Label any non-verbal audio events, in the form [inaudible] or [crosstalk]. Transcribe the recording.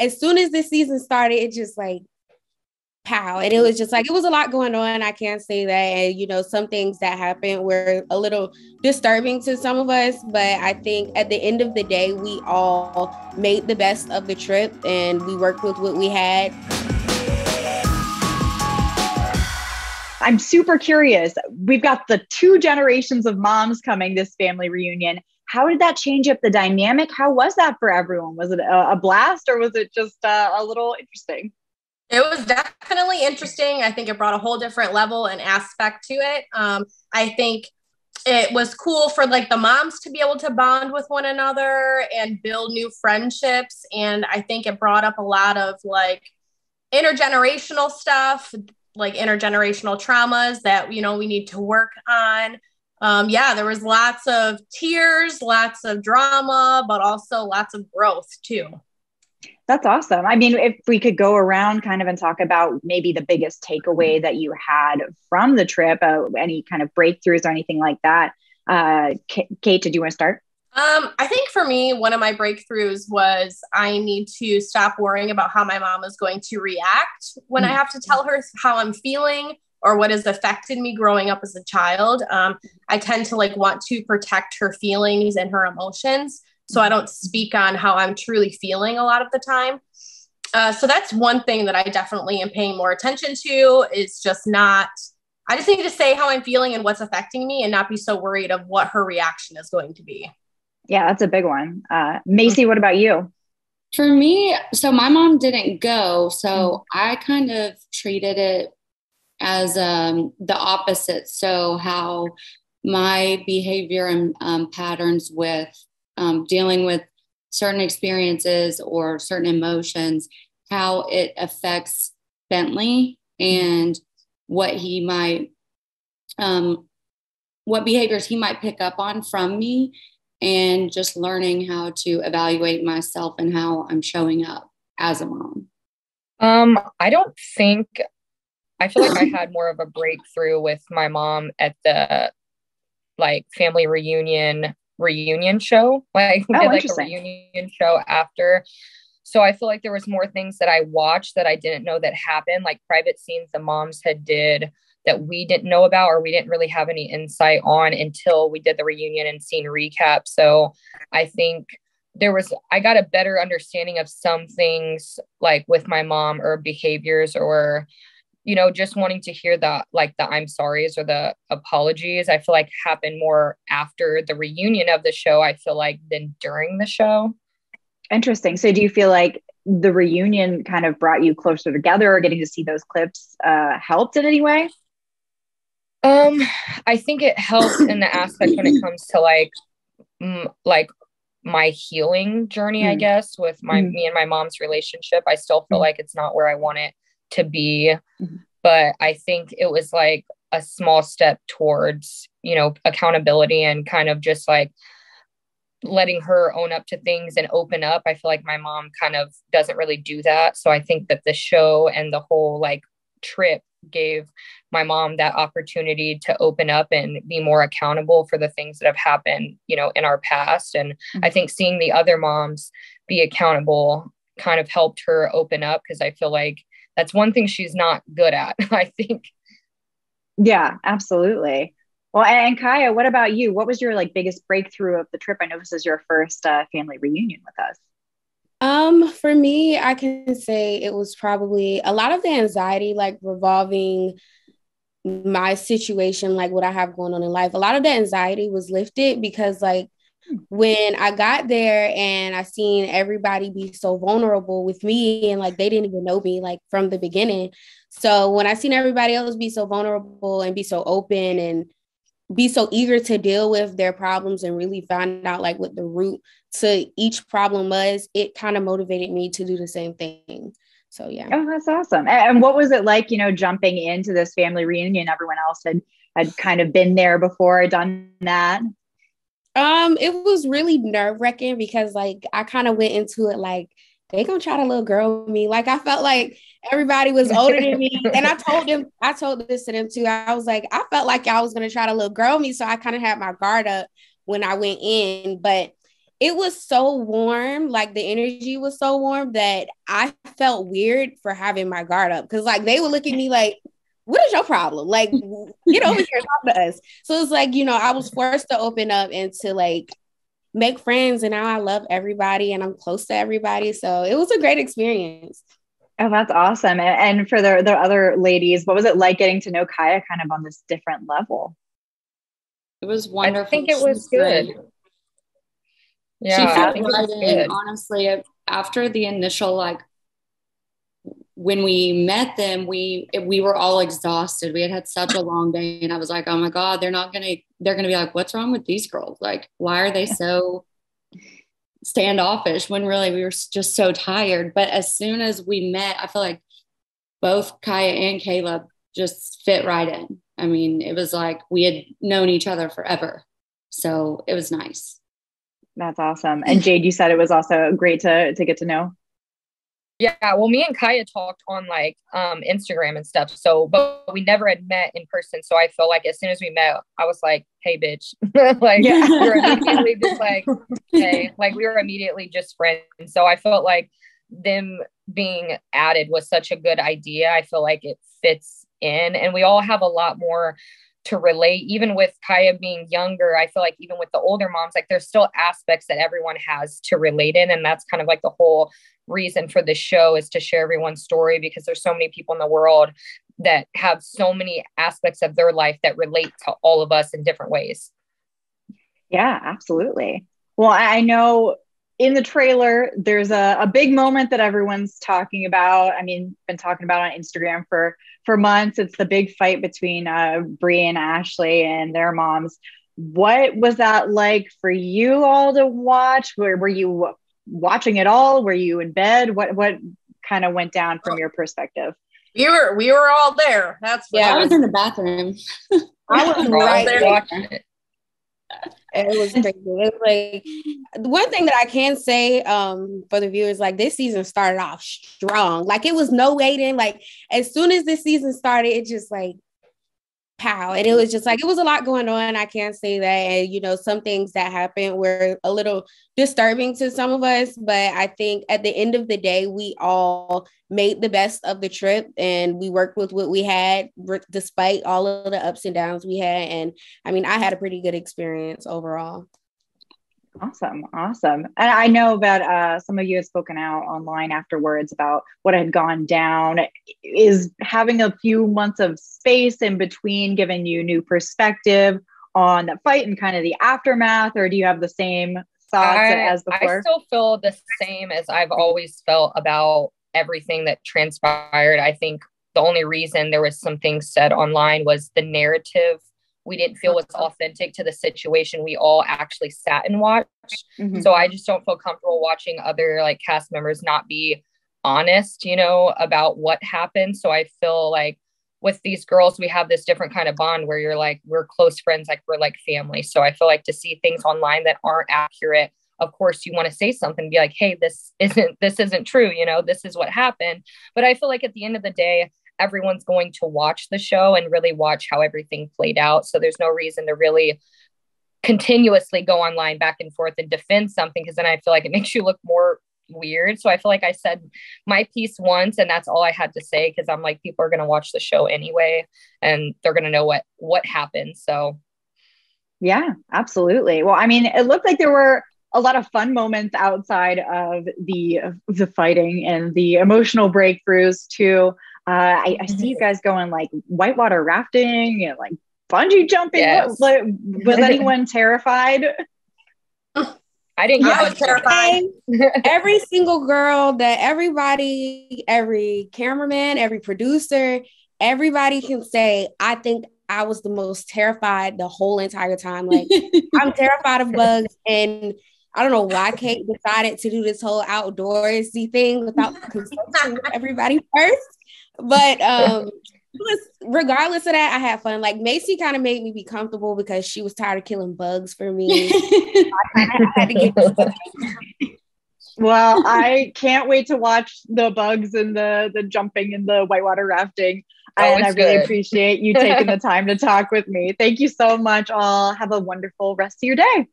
as soon as the season started, it just like pow. And it was just like it was a lot going on. I can't say that. And you know, some things that happened were a little disturbing to some of us, but I think at the end of the day, we all made the best of the trip and we worked with what we had. I'm super curious. We've got the two generations of moms coming this family reunion. How did that change up the dynamic? How was that for everyone? Was it a, a blast or was it just uh, a little interesting? It was definitely interesting. I think it brought a whole different level and aspect to it. Um, I think it was cool for like the moms to be able to bond with one another and build new friendships. And I think it brought up a lot of like intergenerational stuff like intergenerational traumas that you know we need to work on um, yeah there was lots of tears lots of drama but also lots of growth too. That's awesome. I mean if we could go around kind of and talk about maybe the biggest takeaway that you had from the trip uh, any kind of breakthroughs or anything like that uh, kate did you want to start? Um, I think for me, one of my breakthroughs was I need to stop worrying about how my mom is going to react when mm-hmm. I have to tell her how I'm feeling or what has affected me growing up as a child. Um, I tend to like want to protect her feelings and her emotions. So I don't speak on how I'm truly feeling a lot of the time. Uh, so that's one thing that I definitely am paying more attention to is just not, I just need to say how I'm feeling and what's affecting me and not be so worried of what her reaction is going to be. Yeah, that's a big one. Uh, Maci, what about you? For me, so my mom didn't go, so. I kind of treated it as um, the opposite. So how my behavior and um, patterns with um, dealing with certain experiences or certain emotions, how it affects Bentley and what he might, um, what behaviors he might pick up on from me and just learning how to evaluate myself and how I'm showing up as a mom? Um, I don't think I feel like I had more of a breakthrough with my mom at the like family reunion reunion show. [laughs] Like we oh, did like a reunion show after. So I feel like there was more things that I watched that I didn't know that happened, like private scenes the moms had did that we didn't know about or we didn't really have any insight on until we did the reunion and scene recap. So I think there was I got a better understanding of some things like with my mom or behaviors or you know just wanting to hear the like the I'm sorry's or the apologies I feel like happened more after the reunion of the show I feel like than during the show. Interesting. So do you feel like the reunion kind of brought you closer together or getting to see those clips uh, helped in any way? Um, I think it helps in the aspect when it [coughs] comes to like, m- like my healing journey. Mm. I guess with my mm. me and my mom's relationship, I still feel mm. like it's not where I want it to be, mm-hmm. but I think it was like a small step towards you know accountability and kind of just like letting her own up to things and open up. I feel like my mom kind of doesn't really do that. So I think that the show and the whole like trip gave my mom that opportunity to open up and be more accountable for the things that have happened, you know, in our past. And mm-hmm. I think seeing the other moms be accountable kind of helped her open up because I feel like that's one thing she's not good at, [laughs] I think. Yeah, absolutely. Well, and Kiaya, what about you? What was your like biggest breakthrough of the trip? I know this is your first uh, family reunion with us. Um, for me, I can say it was probably a lot of the anxiety, like revolving my situation, like what I have going on in life. A lot of the anxiety was lifted because, like, when I got there and I seen everybody be so vulnerable with me and like they didn't even know me like from the beginning. So when I seen everybody else be so vulnerable and be so open and be so eager to deal with their problems and really find out like what the root to each problem was, it kind of motivated me to do the same thing. So yeah. Oh, that's awesome. And what was it like, you know, jumping into this family reunion? Everyone else had had kind of been there before, done that. Um, it was really nerve wracking because like I kind of went into it like they gonna try to little girl me. Like I felt like everybody was older than me. [laughs] And I told them, I told this to them too. I was like, I felt like y'all was gonna try to little girl me. So I kind of had my guard up when I went in. But it was so warm, like the energy was so warm that I felt weird for having my guard up because like they would look at me like, what is your problem? Like, [laughs] get over here and talk to us. So it's like, you know, I was forced to open up and to like make friends. And now I love everybody and I'm close to everybody. So it was a great experience. Oh, that's awesome. And, and for the, the other ladies, what was it like getting to know Kiaya kind of on this different level? It was wonderful. I think it was good. Yeah, she fit right in. Honestly, after the initial like when we met them, we we were all exhausted. We had had such a long day, and I was like, "Oh my god, they're not gonna they're gonna be like, what's wrong with these girls? Like, why are they so standoffish?" When really we were just so tired. But as soon as we met, I feel like both Kiaya and Caleb just fit right in. I mean, it was like we had known each other forever, so it was nice. That's awesome. And Jade, you said it was also great to to get to know. Yeah, well, me and Kiaya talked on like um, Instagram and stuff. So, but we never had met in person. So I feel like as soon as we met, I was like, "Hey, bitch!" [laughs] like yeah. we were immediately just like, "Hey," like we were immediately just friends. And So I felt like them being added was such a good idea. I feel like it fits in, and we all have a lot more to relate even with Kiaya being younger i feel like even with the older moms like there's still aspects that everyone has to relate in and that's kind of like the whole reason for the show is to share everyone's story because there's so many people in the world that have so many aspects of their life that relate to all of us in different ways. Yeah absolutely. Well i know in the trailer, there's a, a big moment that everyone's talking about. I mean, been talking about on Instagram for for months. It's the big fight between uh, Brie and Ashley and their moms. What was that like for you all to watch? Were, were you watching it all? Were you in bed? What what kind of went down from your perspective? We were we were all there. That's yeah. I was in the bathroom. I was [laughs] right there watching it it was crazy. It was like one thing that I can say um, for the viewers, like this season started off strong. Like it was no waiting. Like as soon as this season started, it just like pow. And it was just like, it was a lot going on. I can't say that. And, you know, some things that happened were a little disturbing to some of us. But I think at the end of the day, we all made the best of the trip and we worked with what we had despite all of the ups and downs we had. And I mean, I had a pretty good experience overall. Awesome, awesome. And I know that uh, some of you have spoken out online afterwards about what had gone down. Is having a few months of space in between giving you new perspective on the fight and kind of the aftermath, or do you have the same thoughts I, as before? I still feel the same as I've always felt about everything that transpired. I think the only reason there was some things said online was the narrative we didn't feel was authentic to the situation we all actually sat and watched. Mm-hmm. So I just don't feel comfortable watching other like cast members not be honest, you know, about what happened. So I feel like with these girls, we have this different kind of bond where you're like, we're close friends, like we're like family. So I feel like to see things online that aren't accurate, of course you want to say something, be like, hey, this isn't this isn't true, you know, this is what happened. But I feel like at the end of the day, everyone's going to watch the show and really watch how everything played out. So there's no reason to really continuously go online back and forth and defend something because then I feel like it [laughs] makes you look more weird. So I feel like I said my piece once and that's all I had to say because I'm like people are going to watch the show anyway and they're going to know what what happened. So yeah, absolutely. Well, I mean, it looked like there were a lot of fun moments outside of the the fighting and the emotional breakthroughs too. Uh, I, I, see you mm-hmm. guys going like whitewater rafting and like bungee jumping. Yes. Was, was [laughs] anyone terrified? I didn't get I was terrified. [laughs] every single girl that everybody, every cameraman, every producer, everybody can say, I think I was the most terrified the whole entire time. Like [laughs] I'm terrified of bugs and I don't know why Kate decided to do this whole outdoorsy thing without consulting everybody first. But [laughs] um, regardless of that, I had fun. Like Maci kind of made me be comfortable because she was tired of killing bugs for me. [laughs] [laughs] well, I can't wait to watch the bugs and the the jumping and the whitewater rafting. Oh, and I really good. appreciate you taking the time to talk with me. Thank you so much. All have a wonderful rest of your day.